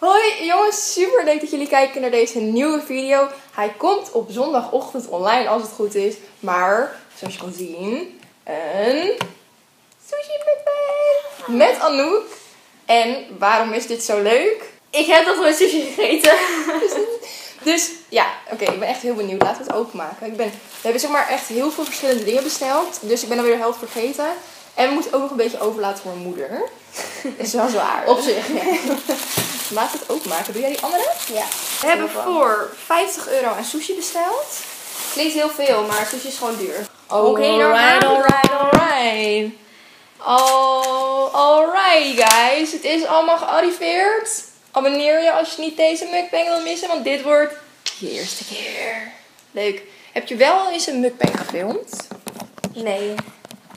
Hoi jongens, super leuk dat jullie kijken naar deze nieuwe video. Hij komt op zondagochtend online als het goed is. Maar, zoals je kan zien, een sushi mukbang met Anouk. En waarom is dit zo leuk? Ik heb nog nooit sushi gegeten. Dus ja, oké, ik ben echt heel benieuwd. Laten we het openmaken. Ik ben, we hebben zeg maar echt heel veel verschillende dingen besteld. Dus ik ben alweer de helft vergeten. En we moeten ook nog een beetje overlaten voor mijn moeder. is wel zwaar. Op zich, ja. We het openmaken. Doe jij die andere? ja. We hebben voor 50 euro aan sushi besteld. Klinkt heel veel, maar sushi is gewoon duur. Oké, alright, alright, alright. Oh, alright guys. Het is allemaal gearriveerd. Abonneer je als je niet deze mukbang wil missen, want dit wordt je eerste keer. Leuk. Heb je wel eens een mukbang gefilmd? Nee.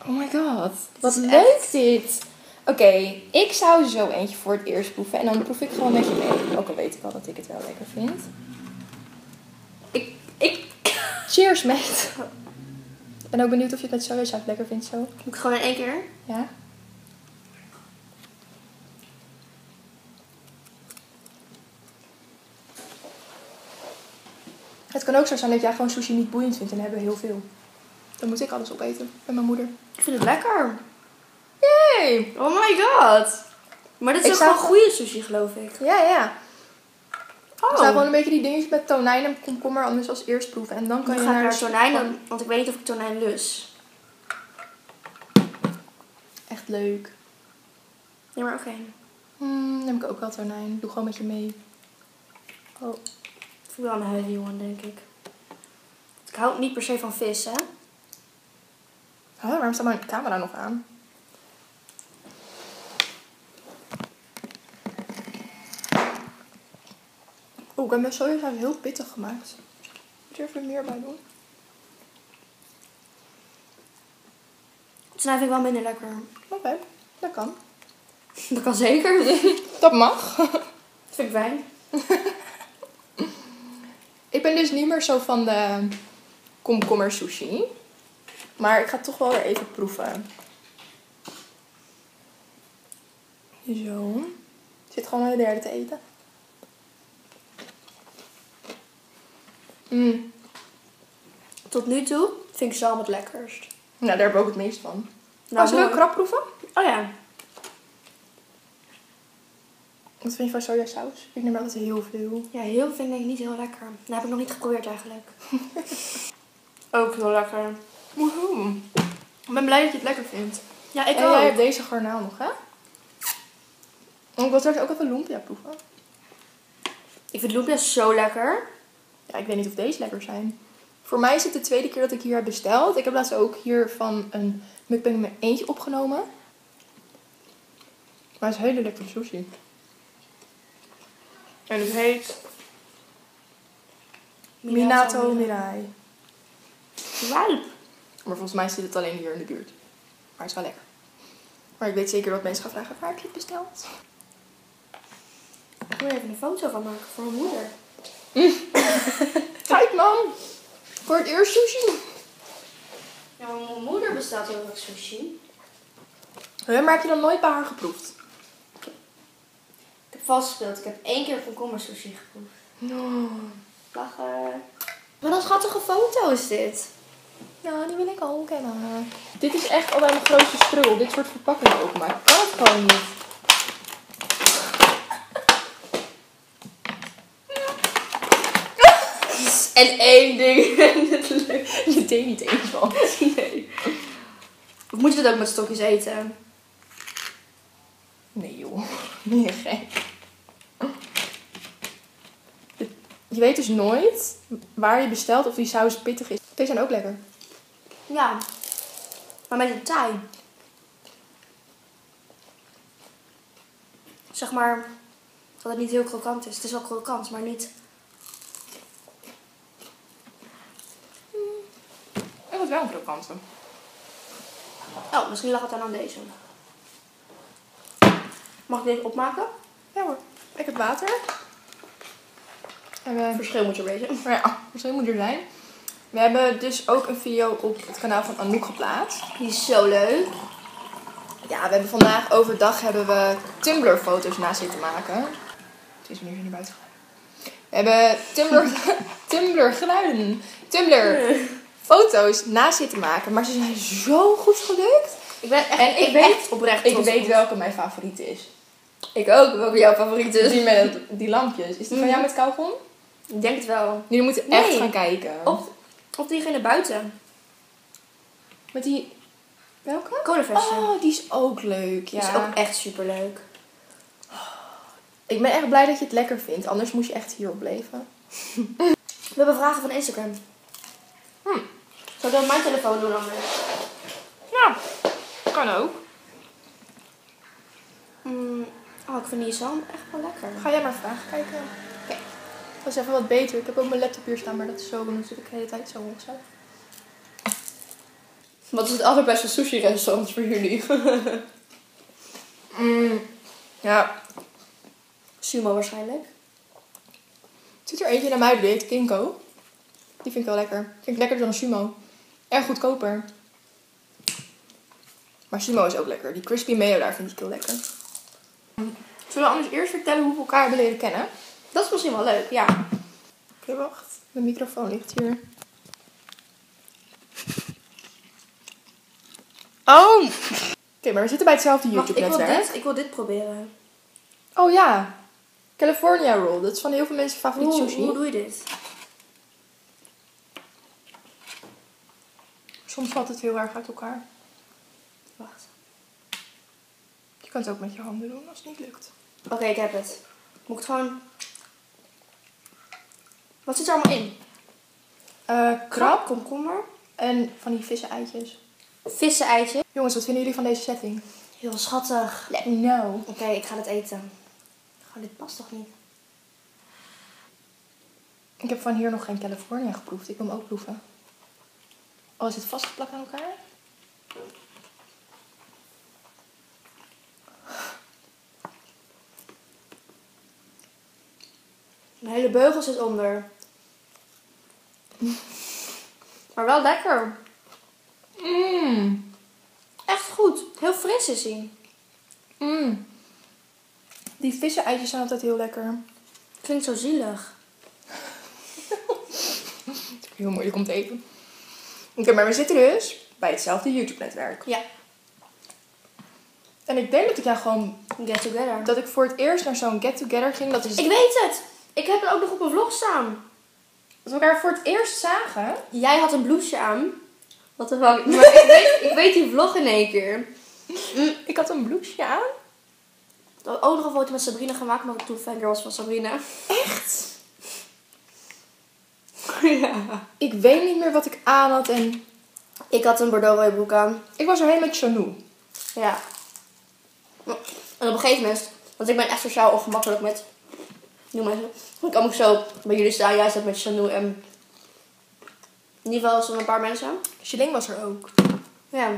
Oh my god. Wat is leuk dit. Oké, ik zou zo eentje voor het eerst proeven. En dan proef ik gewoon met je mee. Ook al weet ik al dat ik het wel lekker vind. Ik, ik Cheers, mate. Ik ben ook benieuwd of je het met sojasaus lekker vindt zo. moet gewoon in één keer. Ja? Het kan ook zo zijn dat jij gewoon sushi niet boeiend vindt en hebben heel veel. Dan moet ik alles opeten met mijn moeder. Ik vind het lekker. Yay! Oh my god. Maar dit is Ik ook zou- gewoon goede sushi, geloof ik. Ja, ja. Oh. Ik zou gewoon een beetje die dingetjes met tonijn en komkommer anders als eerst proeven. En dan kan Dan je naar tonijn, dan- want ik weet niet of ik tonijn lus. Echt leuk. Nee, maar oké. Hmm, neem ik ook wel tonijn. Doe gewoon met je mee. Oh. Ik voel wel een heavy one, denk ik. Ik hou niet per se van vis, hè. Huh, waarom staat mijn camera nog aan? Heb mijn sojasaus heel pittig gemaakt. Moet je er even meer bij doen? Tonijn vind ik wel minder lekker. Oké, dat kan. Dat kan zeker. Dat mag. Dat vind ik fijn. ik ben dus niet meer zo van de komkommer sushi. Maar ik ga toch wel weer even proeven. Zo. Ik zit gewoon een derde te eten. Mm. Tot nu toe vind ik zalm het lekkerst. Nou, daar heb ik ook het meest van. Nou, oh, zullen we krab proeven? Oh ja. Wat vind je van sojasaus? Ik neem altijd heel veel. Ja, heel vind ik niet heel lekker. Dat heb ik nog niet geprobeerd eigenlijk. Ook heel lekker. Woehoe. Ik ben blij dat je het lekker vindt. Ja, ik en ook. jij hebt deze garnaal nog, hè? En ik wil straks ook even lumpia proeven. Ik vind lumpia zo lekker. Ja, ik weet niet of deze lekker zijn. Voor mij is het de tweede keer dat ik hier heb besteld. Ik heb laatst ook hiervan een mukbang met eentje opgenomen. Maar het is hele lekkere sushi. En het heet Minato Mirai. Maar volgens mij zit het alleen hier in de buurt. Maar het is wel lekker. Maar ik weet zeker dat mensen gaan vragen, waar heb je het besteld? Ik moet even een foto van maken voor mijn moeder. Kijk man, voor het eerst sushi. Ja, maar mijn moeder bestelt heel vaak sushi. Huh, maar heb je dan nooit bij haar geproefd? Ik heb vast gespeeld. Ik heb één keer komkommer sushi geproefd. Lachen. Wat een schattige foto is dit. Ja, die wil ik ook hebben. Dit is echt altijd mijn grootste struggle. Dit soort verpakkingen openmaken. Ik kan het gewoon niet. En één ding. het lukt. Je deed niet eens van. Nee. Of moet je dat ook met stokjes eten? Nee joh, je gek. Je weet dus nooit waar je bestelt of die saus pittig is. Deze zijn ook lekker. Ja. Maar met een taai. Zeg maar dat het niet heel krokant is. Het is wel krokant, maar niet... En wat wel een krokante. Oh, misschien lag het dan aan deze. Mag ik dit opmaken? Ja hoor. Ik heb water. En we... Verschil moet je weten. Maar ja, misschien moet er zijn. We hebben dus ook een video op het kanaal van Anouk geplaatst. Die is zo leuk. Ja, we hebben vandaag overdag hebben we Tumblr foto's na zitten maken. Het is wanneer ze niet buiten gaan. We hebben Tumblr, Tumblr geluiden. Tumblr foto's na zitten maken. Maar ze zijn zo goed gelukt. Ik ben echt, En ik ik weet- echt oprecht Ik weet welke mijn favoriet is. Ik ook, welke jouw favoriet is. Die met die lampjes. Is die van Mhm. jou met kauwgom? Ik denk het wel. Jullie moeten echt Nee. gaan kijken. Of, of diegene buiten. Met die... Welke? Kolenversen. Oh, die is ook leuk. Ja. Die is ook echt super leuk. Ik ben echt blij dat je het lekker vindt. Anders moest je echt hierop blijven. We hebben vragen van Instagram. Ik dat op mijn telefoon doen anders? Ja, kan ook. Mm, oh, ik vind die zalm echt wel lekker. Ga jij maar vragen kijken. Oké. Dat is even wat beter. Ik heb ook mijn laptop hier staan, maar dat is zo natuurlijk de hele tijd zo ongezellig. Wat is het allerbeste sushi-restaurant voor jullie? Mm. Ja, Sumo waarschijnlijk. zit er eentje naar mij, die heet Kinko. Die vind ik wel lekker. Vind ik lekkerder dan een sumo. Erg goedkoper. Maar sumo is ook lekker. Die crispy mayo daar vind ik heel lekker. Zullen we anders eerst vertellen hoe we elkaar hebben leren kennen? Dat is misschien wel leuk, ja. Oké, wacht. Mijn microfoon ligt hier. Oh! Oké, maar we zitten bij hetzelfde ik YouTube-netwerk. dit, ik wil dit proberen. Oh ja. California roll. Dat is van heel veel mensen favoriet Hoe, sushi. hoe doe je dit? Soms valt het heel erg uit elkaar. Wacht. Je kan het ook met je handen doen als het niet lukt. Oké, ik heb het. Moet ik het gewoon... Wat zit er allemaal in? Eh krab komkommer, en van die vissen eitjes. vissen-eitje. Jongens, wat vinden jullie van deze setting? Heel schattig. Let me know. Oké, ik ga het eten. Gewoon, dit past toch niet? Ik heb van hier nog geen California geproefd. Ik wil hem ook proeven. Oh, is het vastgeplakt aan elkaar? Een hele beugel zit onder. Maar wel lekker. Mmm. Echt goed. Heel fris is hij. Mmm. Die vissen eitjes zijn altijd heel lekker. Klinkt zo zielig. Heel moeilijk om te eten. Oké, maar we zitten dus bij hetzelfde YouTube-netwerk. Ja. En ik denk dat ik jou gewoon... Get together. Dat ik voor het eerst naar zo'n get-together ging. Dat is... Ik weet het. Ik heb het ook nog op mijn vlog staan. Dat we elkaar voor het eerst zagen. Jij had een blouseje aan. Wat de fuck. Maar ik weet, ik weet die vlog in één keer. Ik had een blouseje aan. Ik had ook nog een foto met Sabrina gemaakt, omdat ik toen fangirl was van Sabrina. Echt? ja. Ik weet niet meer wat ik aan had. En Ik had een bordeaux broek aan. ik was erheen met Chanou. Ja. En op een gegeven moment, want ik ben echt sociaal ongemakkelijk met nieuwe mensen. Dan kwam ik zo bij jullie staan, jij zat met Chanou en in ieder geval stonden een paar mensen. Shiling was er ook. Ja.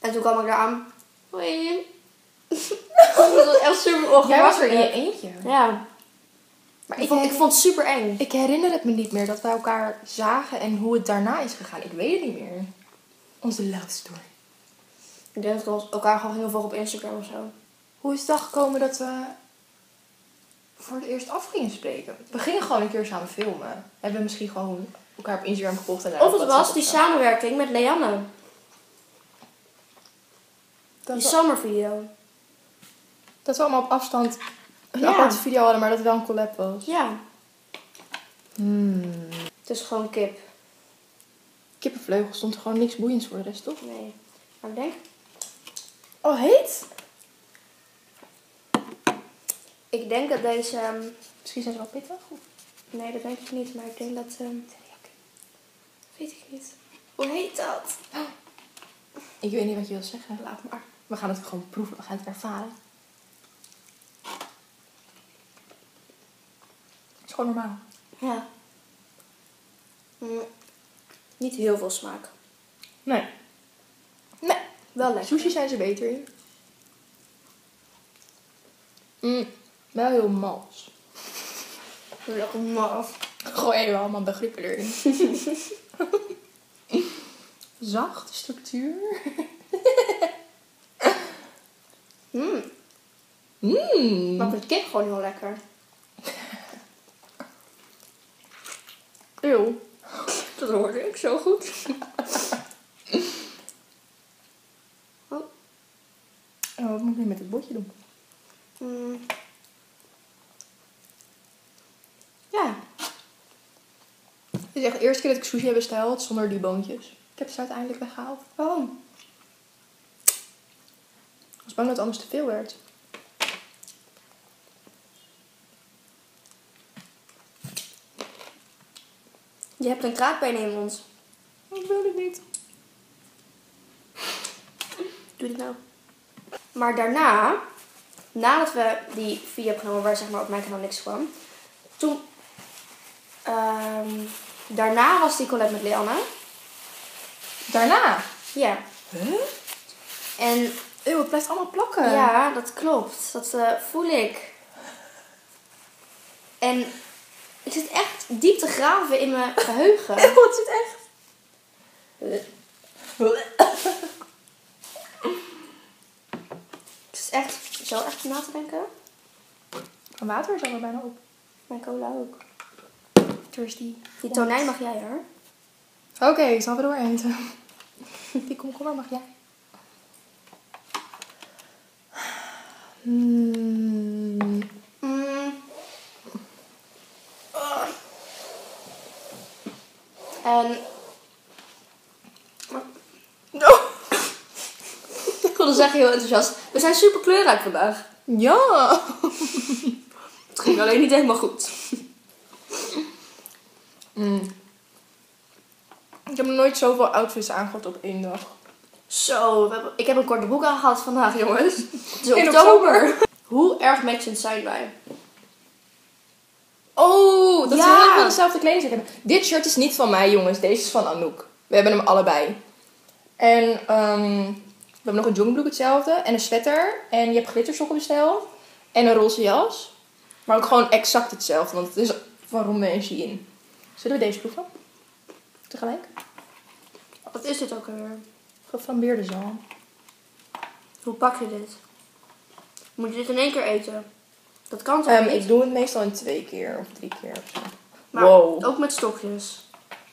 En toen kwam ik daar aan. Hoi. dat was echt super ongemakkelijk. Jij was er in je eentje. Ja. Maar Ik ik, vond, ik vond het super eng. ik herinner het me niet meer dat wij elkaar zagen en hoe het daarna is gegaan. Ik weet het niet meer. Onze love story. Ik denk dat we elkaar gewoon gingen volgen op Instagram of zo. Hoe is het dan gekomen dat we voor het eerst af gingen spreken? We gingen gewoon een keer samen filmen. Hebben we misschien gewoon elkaar op Instagram gevolgd en Of het was die samenwerking met Leanne. Dat Die we, zomervideo. dat we allemaal op afstand een Ja. aparte video hadden, maar dat het wel een collab was. Ja. Hmm. Het is gewoon kip. Kippenvleugel stond er gewoon niks boeiends voor de rest, toch? Nee. Maar ik denk... Oh, heet? Ik denk dat deze... ehm, Misschien zijn ze wel pittig. Of... nee, dat denk ik niet. Maar ik denk dat... ehm, weet ik niet. Hoe heet dat? Ik weet niet wat je wil zeggen. Laat maar. We gaan het gewoon proeven, we gaan het ervaren. Het is gewoon normaal. Ja. Mm, niet heel veel smaak. Nee. Nee. Wel lekker. Sushi zijn ze beter in. Mm, wel heel mals. Lekker maf. Gooi even allemaal begrippen erin. Zachte structuur. Mm. Mmm. Maar vind kip gewoon heel lekker. Eeuw. Dat hoorde ik zo goed. oh. Oh, wat moet ik nu met het bordje doen? Mm. Ja. Het is echt de eerste keer dat ik sushi heb besteld zonder die boontjes. Ik heb ze uiteindelijk weggehaald. Waarom? Ik was bang dat het anders te veel werd. Je hebt een kraakbeen in je mond. Ik wil het niet. Doe dit nou. Maar daarna, nadat we die video hebben genomen waar zeg maar op mijn kanaal niks kwam, toen, ehm, daarna was die collab met Leanne. Daarna? Ja. Huh? En Eeuw, het blijft allemaal plakken. ja, dat klopt. Dat eh, voel ik. En ik zit echt diep te graven in mijn geheugen. Het zit echt. Ik zit echt zo echt na te denken. Mijn water is alweer bijna op. Mijn cola ook. Thirsty. Die tonijn mag jij hoor. Oké, ik zal weer door eten. Die komkommer mag jij. Mm. En. Ik wilde zeggen heel enthousiast. We zijn super kleurrijk vandaag. Ja. Het ging alleen niet helemaal goed. Mm. Ik heb nog nooit zoveel outfits aangehad op één dag. Zo, hebben- ik heb een korte broek aangehad vandaag, jongens. Het is In oktober. Hoe erg matchend zijn wij? Oh, dat Ja. we heel veel dezelfde kleding hebben. Dit shirt is niet van mij, jongens. Deze is van Anouk. We hebben hem allebei. En ehm, we hebben nog een joggingbroek hetzelfde. En een sweater. En je hebt glittersokken besteld. En een roze jas. Maar ook gewoon exact hetzelfde. Want het is van Ronde en Shein. Zullen we deze proeven? Tegelijk? Wat is dit ook alweer? Geflambeerde zalm. Hoe pak je dit? Moet je dit in één keer eten? Dat kan toch Ehm, niet? ik doe het meestal in twee keer of drie keer of zo. Maar wow. ook met stokjes.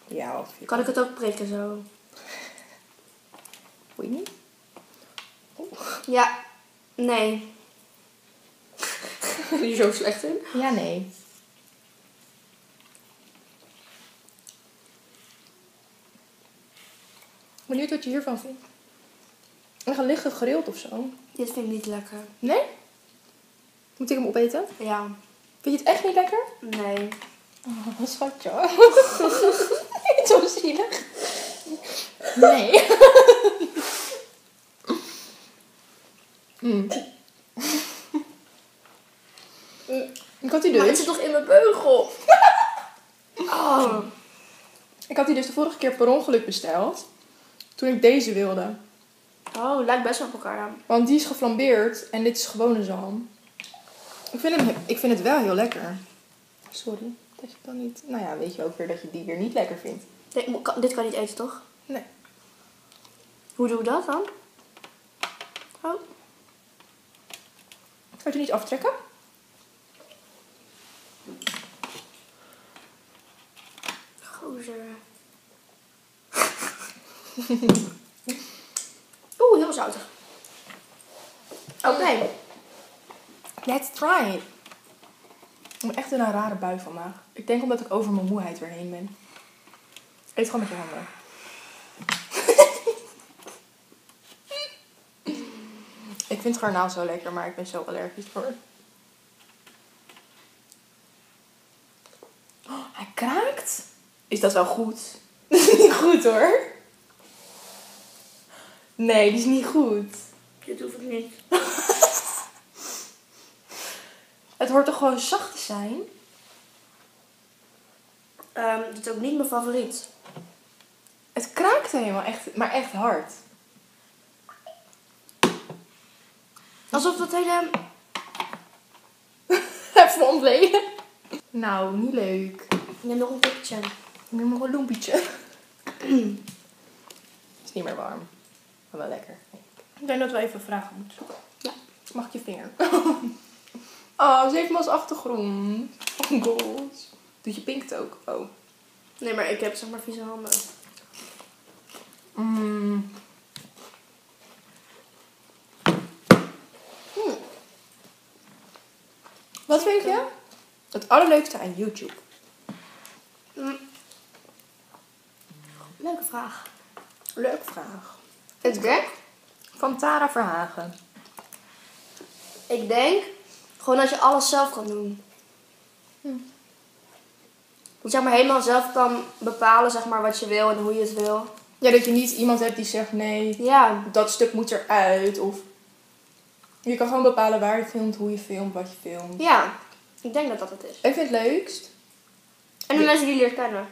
Ja, of. Kan ik het ook prikken zo? Voel je niet? Ja. Nee. Ben je zo slecht in? Ja, nee. Benieuwd wat je hiervan vindt. En gaan liggen gegrild of zo. Dit vind ik niet lekker. Nee? Moet ik hem opeten? Ja. Vind je het echt niet lekker? Nee. Oh, schatje. zo zielig. Nee. Mm. Ik had die Maar het dus. zit nog in mijn beugel. Oh. Ik had die dus de vorige keer per ongeluk besteld. Toen ik deze wilde. Oh, lijkt best wel op elkaar aan. Want die is geflambeerd en dit is gewone zalm. Ik vind, hem, ik vind het wel heel lekker. Sorry, dat je dan niet... Nou ja, weet je ook weer dat je die weer niet lekker vindt. Kan- dit kan niet eten, toch? Nee. Hoe doe ik dat dan? Oh. Kan je het niet aftrekken? Gozer. Oeh, heel zoutig. Oké. Let's try it. Ik ben echt in een rare bui vandaag. Ik denk omdat ik over mijn moeheid weer heen ben. Eet gewoon met je handen. ik vind garnaal zo lekker, maar ik ben zo allergisch voor. Oh, hij kraakt? Is dat wel goed? Dat is niet goed hoor. Nee, die is niet goed. Dit hoef ik niet. Het hoort toch gewoon zacht te zijn? Ehm, dit is ook niet mijn favoriet. Het kraakt helemaal echt, maar echt hard. Alsof dat hele... Even ontleden. Nou, niet leuk. Neem nog een. Ik neem nog een loempietje. is niet meer warm. Maar wel lekker. Ik denk dat we even vragen moeten. Ja. Mag ik je vinger? oh, ze heeft me als achtergrond. Oh, goals. Doet je pinkt ook? Oh. Nee, maar ik heb zeg maar vieze handen. Mm. Hm. Wat vind je het allerleukste aan YouTube? Hm. Leuke vraag. Leuke vraag. Ik denk, Van Tara Verhagen. ik denk gewoon dat je alles zelf kan doen. Hm. Dat je zeg maar helemaal zelf kan bepalen zeg maar, wat je wil en hoe je het wil. Ja, dat je niet iemand hebt die zegt nee, Ja, dat stuk moet eruit. Of je kan gewoon bepalen waar je filmt, hoe je filmt, wat je filmt. ja. Ik denk dat dat het is. Ik vind het leukst. En de mensen die je leert kennen.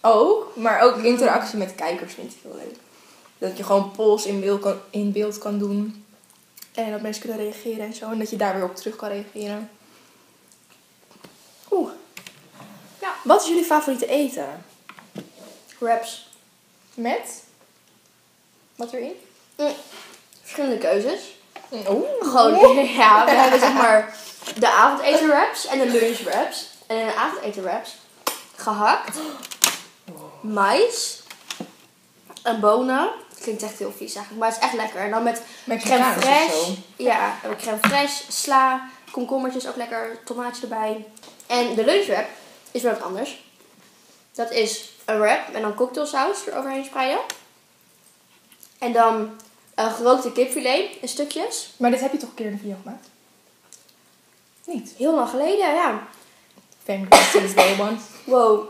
Ook, maar ook interactie met kijkers vind ik heel leuk. Dat je gewoon polls in beeld kan, in beeld kan doen. En dat mensen kunnen reageren en zo. En dat je daar weer op terug kan reageren. Oeh. Ja. Wat is jullie favoriete eten? Raps. Met? Wat erin? Mm. Verschillende keuzes. Oeh. Gewoon, ja, we hebben zeg maar de avondeten wraps en de lunch wraps. En in de avondeten wraps gehakt, mais en bonen. Klinkt echt heel vies eigenlijk, maar het is echt lekker. En dan met crème Mexicaans of fraîche. Ja, crème fraîche, sla, komkommertjes ook lekker, tomaatje erbij. En de lunch wrap is weer wat anders. Dat is een wrap en dan cocktailsaus eroverheen spreiden. En dan een gerookte kipfilet in stukjes. Maar dit heb je toch een keer in de video gemaakt? Niet. Heel lang geleden, ja. Fangirl since day one. Wow.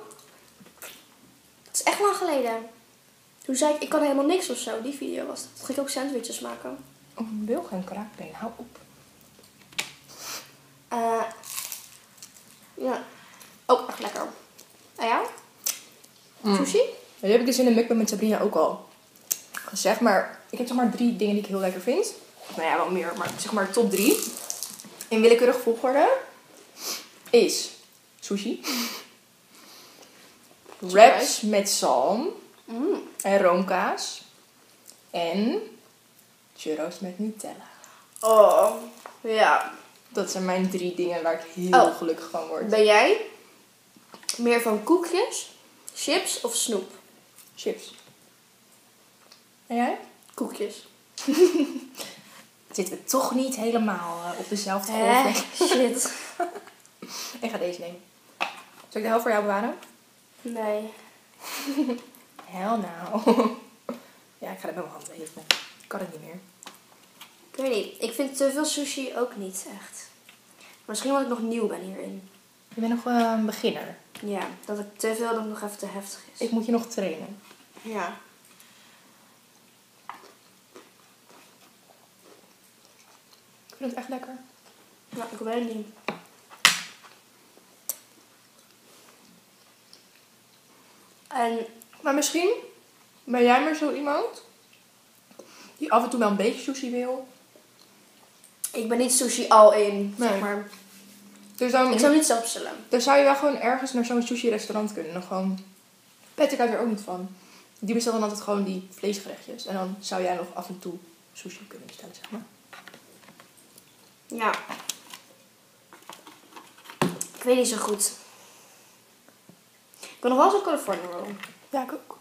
Het is echt lang geleden. Toen zei ik, ik kan helemaal niks of zo. Die video was dat. Toen ging ik ook sandwiches maken. Oh, ik wil geen kraakbeen. Hou op. Eh ja. Ook echt lekker. En jou? Mm. Sushi? Dat heb ik dus in de mukbang met Sabrina ook al gezegd. Maar ik heb zeg maar drie dingen die ik heel lekker vind. Nou ja, wel meer, maar zeg maar top drie. In willekeurig volgorde is sushi. Wraps met zalm Mm. en roomkaas. En churros met Nutella. Oh, ja. Dat zijn mijn drie dingen waar ik heel Oh. gelukkig van word. Ben jij meer van koekjes, chips of snoep? Chips. En jij? Koekjes. Zitten we toch niet helemaal eh, op dezelfde Hè? golflengte. Shit. Ik ga deze nemen. Zal ik de helft voor jou bewaren? Nee. Hell nou. ja, ik ga het met mijn hand eten. Ik kan het niet meer. Ik weet niet. Ik vind te veel sushi ook niet echt. Misschien omdat ik nog nieuw ben hierin. Je bent nog eh, een beginner. Ja, dat ik te veel dat het nog even te heftig is. Ik moet je nog trainen. Ja. Ik vind het echt lekker. Ja, ik weet het niet. En Maar misschien ben jij maar zo iemand die af en toe wel een beetje sushi wil. ik ben niet sushi all in, zeg Nee. maar. Dus dan, Ik zou niet zelf bestellen. dan zou je wel gewoon ergens naar zo'n sushi restaurant kunnen. Dan gewoon... Patrick houdt er ook niet van. Die bestelt dan altijd gewoon die vleesgerechtjes. En dan zou jij nog af en toe sushi kunnen bestellen, zeg maar. Ja. Ik weet niet zo goed. Ik ben nog wel zo'n California roll. Ja, ik ook.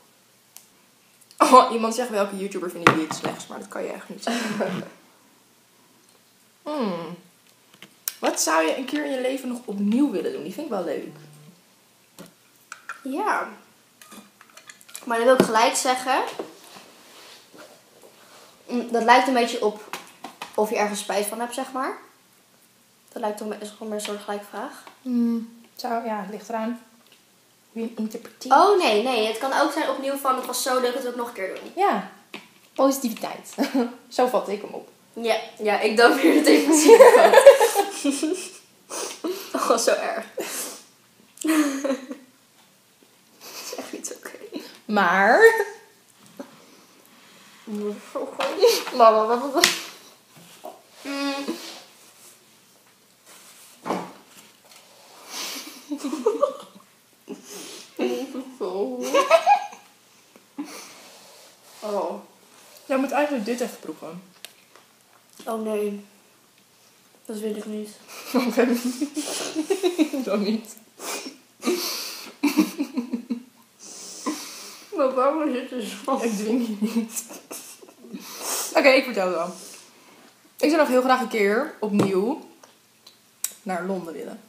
Oh, iemand zegt welke YouTuber vind ik het slechtst, maar dat kan je echt niet zeggen. Hmm. Wat zou je een keer in je leven nog opnieuw willen doen? Die vind ik wel leuk. Ja. Maar dan wil ik gelijk zeggen. mm, Dat lijkt een beetje op of je ergens spijt van hebt, zeg maar. Dat lijkt toch is gewoon meer een soort gelijke vraag. Hmm. Zou, ja, het ligt eraan hoe je het interpreteert. Oh nee, nee. Het kan ook zijn opnieuw van het was zo leuk dat we het nog een keer doen. Ja, positiviteit. Zo vat ik hem op. Ja, ja ik dacht weer dat ik het Dat was zo erg. Dat is echt niet oké. Maar... Mm. Oh. Jij moet eigenlijk dit even proeven. Oh nee. Dat wil ik niet. Oké. Zo niet. Maar waarom zit er zo? Ik dwing je niet. Oké, ik vertel het wel. Ik zou nog heel graag een keer opnieuw naar Londen willen.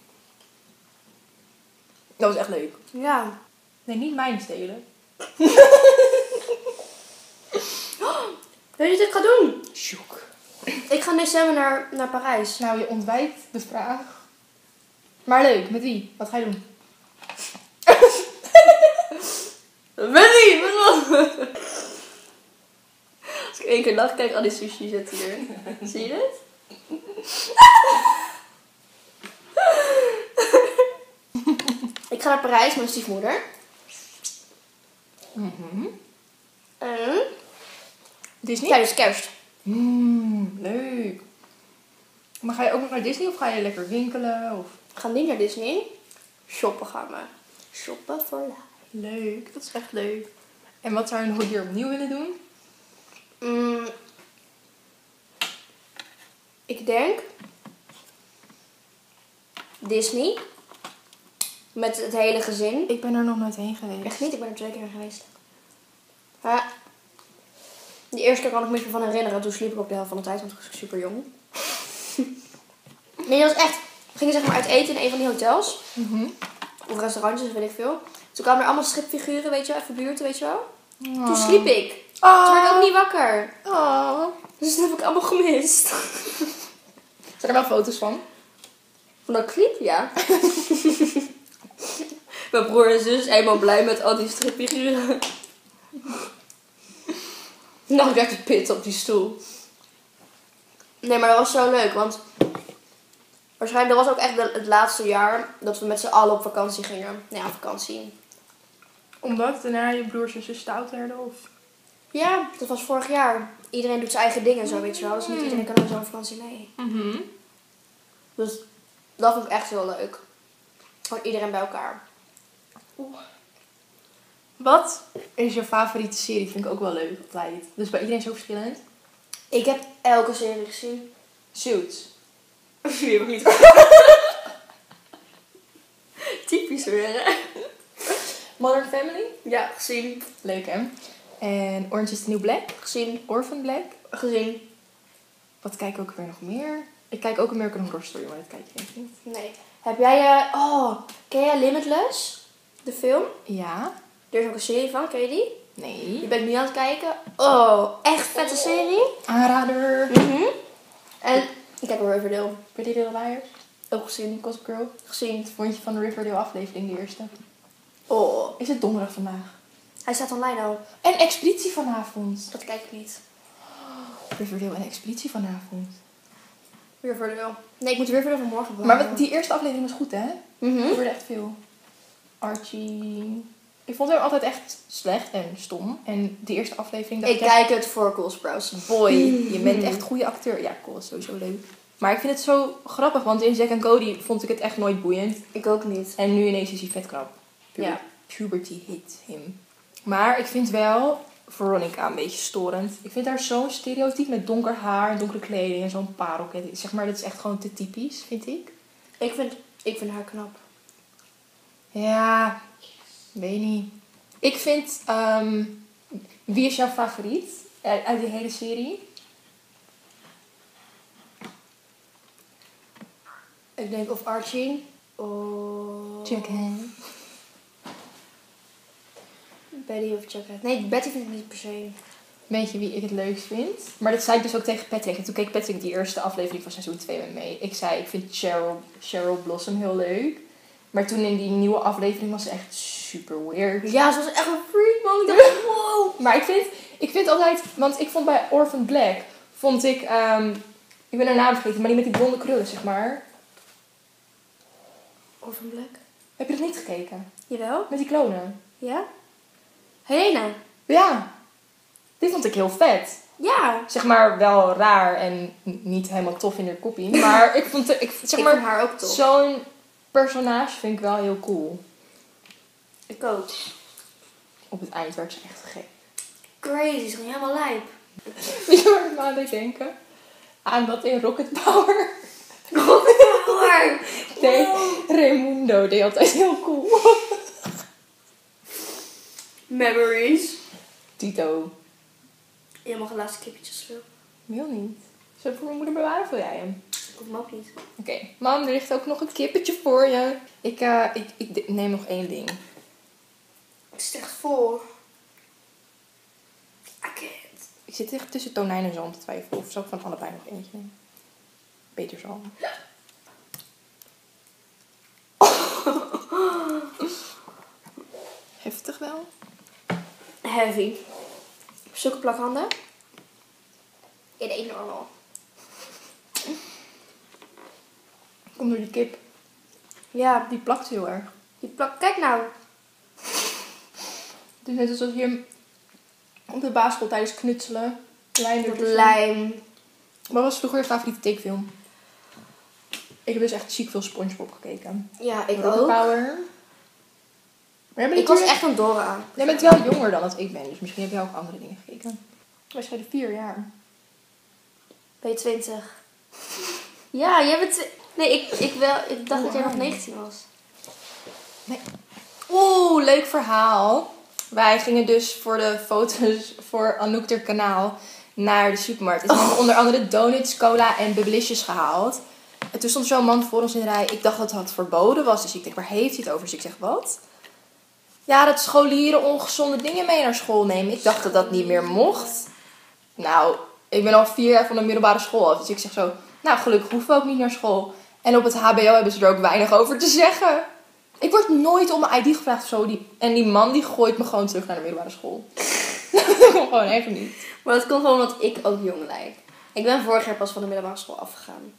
Dat was echt leuk. Ja. Nee, niet mijn stelen. Weet je wat ik ga doen? Shook. Ik ga in december naar, naar Parijs. Nou, je ontwijkt de vraag. Maar leuk, met wie? Wat ga je doen? Willy, waarom? Als ik één keer lach, kijk al die sushi zitten hier. Zie je dit? ik ga naar Parijs met mijn stiefmoeder. Mhm. En Disney? tijdens kerst. Mm, leuk. Maar ga je ook nog naar Disney of ga je lekker winkelen? Of... We gaan niet naar Disney. Shoppen gaan we. Shoppen voor life. Leuk, dat is echt leuk. En wat zou je nog keer opnieuw willen doen? Mm. Ik denk Disney. Met het hele gezin. Ik ben er nog nooit heen geweest. Echt niet, ik ben er twee keer geweest. Maar die eerste keer kan ik me van herinneren. Toen sliep ik ook de helft van de tijd, want ik was super jong. nee, dat was echt. We gingen zeg maar uit eten in een van die hotels. Mhm. Of restaurantjes, weet ik veel. Toen kwamen er allemaal stripfiguren, weet je wel, even buurten, weet je wel. Toen Oh. sliep ik. Oh. Toen werd ik ook niet wakker. Oh. Dus dat heb ik allemaal gemist. Zijn er wel foto's van? Van dat clip, ja. Mijn broer en zus helemaal blij met al die stripfiguren. Nou, ik werd te pit op die stoel. Nee, maar dat was zo leuk, want waarschijnlijk dat was ook echt de- het laatste jaar dat we met z'n allen op vakantie gingen. Nou ja, vakantie. Omdat daarna je broers en zus stout werden? Of? Ja, dat was vorig jaar. Iedereen doet zijn eigen dingen zo, weet je wel. Dus niet iedereen kan op zo'n vakantie mee. Mhm. Dus dat vond ik echt heel leuk. Gewoon iedereen bij elkaar. Wat is je favoriete serie? Vind ik ook wel leuk altijd. Dus bij iedereen zo verschillend. Ik heb elke serie gezien. Suits. Die heb ik niet Typisch weer, hè? Modern Family. Ja, gezien. Leuk hè? En Orange is the New Black. Gezien. Orphan Black. Gezien. Wat kijk ik ook weer nog meer? Ik kijk ook American Horror Story, maar dat kijk je ik niet. Nee. Heb jij... eh oh, ken jij Limitless? De film? Ja? Er is ook een serie van, ken je die? Nee. ben ik nu aan het kijken. Oh, echt vette serie. Aanrader. Mhm. En ik heb een Riverdale Pretty Little Liars. ook gezien. Gossip Girl. Gezien. Wat vond je van de Riverdale aflevering, de eerste? Oh, Is het donderdag vandaag? hij staat online al. En Expeditie vanavond. Dat kijk ik niet. Riverdale en Expeditie vanavond. Riverdale. Nee, ik moet Riverdale van morgen Maar wat- die eerste aflevering was goed, hè? Mhm. gebeurde echt veel. Archie... Ik vond hem altijd echt slecht en stom. En die eerste aflevering dacht Ik ik kijk het voor Cool Sprouse. boy, je bent echt een goede acteur. Ja, cool, is sowieso leuk. Maar ik vind het zo grappig, want in Zack en Cody vond ik het echt nooit boeiend. Ik ook niet. En nu ineens is hij vet knap. Puber- Ja. Puberty hit him. Maar ik vind wel Veronica een beetje storend. Ik vind haar zo'n stereotype met donker haar en donkere kleding en zo'n parelketting. Zeg maar, dat is echt gewoon te typisch, vind ik. Ik vind, ik vind haar knap. Ja, weet niet. Ik vind, ehm, wie is jouw favoriet uit uit die hele serie? Ik denk of Archie. Oh. Jughead. Betty of Jughead. Nee, Betty vind ik niet per se. Weet je wie ik het leukst vind? Maar dat zei ik dus ook tegen Patrick. En toen keek Patrick die eerste aflevering van seizoen 2 met mee. Ik zei, ik vind Cheryl, Cheryl Blossom heel leuk. Maar toen in die nieuwe aflevering was ze echt super weird. Ja, ze was echt een freak, man. Ik dacht, wow. Maar ik vind, ik vind altijd... Want ik vond bij Orphan Black... Vond ik... ehm, ik ben haar naam vergeten. Maar die met die blonde krullen, zeg maar. Orphan Black. Heb je dat niet gekeken? Jawel. Met die klonen. Ja? Helena. Ja. Die vond ik heel vet. Ja. Zeg maar wel raar en niet helemaal tof in haar kopie. Maar ik vond... het- Ik, zeg ik maar, haar ook tof. Zo'n personage vind ik wel heel cool. Ik ook. Op het eind werd ze echt gek. Crazy, ze ging helemaal lijp. Weet je waar ik me aan deed denken? Aan dat in Rocket Power. Power. Nee, Raimundo deed altijd heel cool. Memories. Tito. Je mag een laatste kipjes veel. Wil niet. Ik voor mijn moeder bewaren of wil jij hem? Ik hoef hem ook niet. Oké, mam, er ligt ook nog een kippetje voor je. Ik, eh, ik, ik neem nog één ding. Het is echt vol. Ik zit echt tussen tonijn en zalm te twijfelen. Of zal ik van allebei nog eentje nemen? Beter zalm. Heftig wel. Heavy. Zulke plakhanden. De ene allemaal. Komt door die kip. Ja, Die plakt heel erg. die plak. Kijk nou. Het is net alsof je op de basisschool tijdens knutselen. Lijm ertussen. lijm. Wat was vroeger je favoriete tekenfilm? Ik heb dus echt ziek veel Spongebob gekeken. Ja, ik ook. Power. Maar Ik was echt een Dora. Jij bent wel jonger dan dat ik ben, dus misschien heb jij ook andere dingen gekeken. Wij scheiden vier jaar. Ben je 20? Ja, jij bent... Nee, ik, ik, wel, ik dacht dat jij nog oud? 19 was. Oeh, leuk verhaal. Wij gingen dus voor de foto's voor Anouk ter kanaal naar de supermarkt. Dus we hebben onder andere donuts, cola en bubblisjes gehaald. En toen stond zo'n man voor ons in de rij. Ik dacht dat het verboden was. Dus ik denk, waar heeft hij het over? Dus ik zeg, wat? Ja, dat scholieren ongezonde dingen mee naar school nemen. Ik dacht dat dat niet meer mocht. Nou, ik ben al vier jaar van de middelbare school af. Dus ik zeg zo, nou gelukkig hoeven we ook niet naar school. En op het hbo hebben ze er ook weinig over te zeggen. Ik word nooit om mijn ID gevraagd of zo. Die, en die man die gooit me gewoon terug naar de middelbare school. gewoon echt niet. Maar dat komt gewoon omdat ik ook jong lijk. Ik ben vorig jaar pas van de middelbare school afgegaan.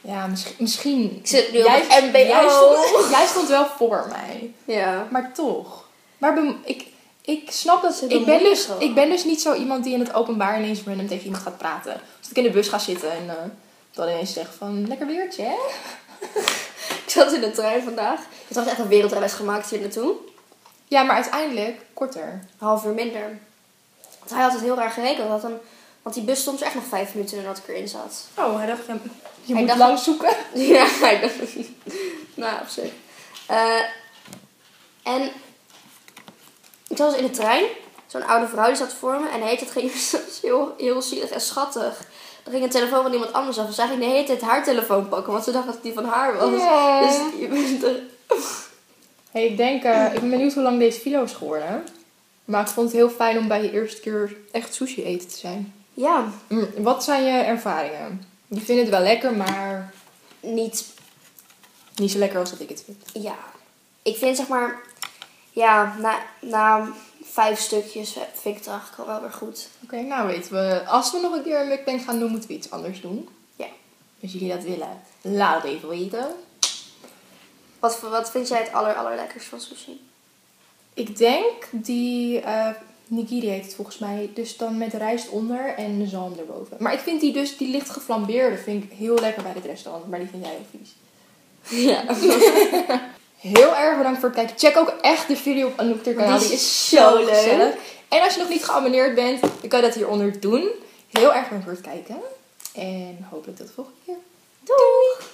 Ja, misschien. misschien Ik zit nu op jij, MBO. Jij stond, jij stond wel voor mij. Ja. Maar toch. Maar ik, ik snap dat. Ze Ik ben, dus, ik ben dus niet zo iemand die in het openbaar ineens random tegen iemand gaat praten. Als ik in de bus ga zitten en eh, dan ineens zeg van lekker weertje, hè? Ik zat in de trein vandaag. Het was echt een wereldreis gemaakt hier naartoe. Ja, maar uiteindelijk korter. Een half uur minder. Want hij had het heel raar gerekend. Had hem, want die bus stond er echt nog vijf minuten nadat ik erin zat. Oh, hij dacht, je Hij moet dacht- lang zoeken. Ja, hij dacht... nou, op zich. Eh, en ik zat dus in de trein. Zo'n oude vrouw die zat voor me. En hele tijd ging heel, heel zielig en schattig. Ging een telefoon van iemand anders af. En zij ging de hele tijd haar telefoon pakken. Want ze dacht dat het die van haar was. Ja. Dus je bent er... Hey, ik denk, eh, ik ben benieuwd hoe lang deze video is geworden. Maar ik vond het heel fijn om bij je eerste keer echt sushi eten te zijn. Ja, Mm, wat zijn je ervaringen? Je vindt het wel lekker, maar niet... niet zo lekker als dat ik het vind. Ja. Ik vind zeg maar... Ja, na, na vijf stukjes vind ik het eigenlijk al wel weer goed. Oké, nou weten we. Als we nog een keer een mukbang gaan doen, moeten we iets anders doen. Ja. Als jullie dat willen, laat het even weten. Wat, wat vind jij het aller, van sushi? Ik denk die uh, nigiri heet het volgens mij. Dus dan met rijst onder en de zalm erboven. Maar ik vind die dus, die licht geflambeerde, vind ik heel lekker bij dit restaurant. Maar die vind jij heel vies. Ja. Heel erg bedankt voor het kijken. Check ook echt de video op Anouk ter kanaal. Die Die is zo zo leuk. gezellig. En als je nog niet geabonneerd bent, dan kan je dat hieronder doen. Heel erg bedankt voor het kijken. En hopelijk tot de volgende keer. Doei!